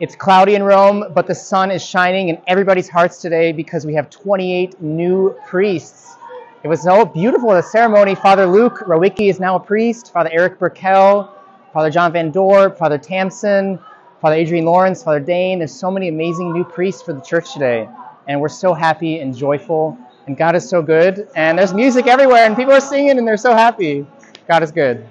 It's cloudy in Rome, but the sun is shining in everybody's hearts today because we have 28 new priests. It was so beautiful, the ceremony. Father Luke Rowicki is now a priest, Father Eric Burkell, Father John Van Dorp, Father Tamson, Father Adrian Lawrence, Father Dane. There's so many amazing new priests for the church today. And we're so happy and joyful. And God is so good. And there's music everywhere, and people are singing, and they're so happy. God is good.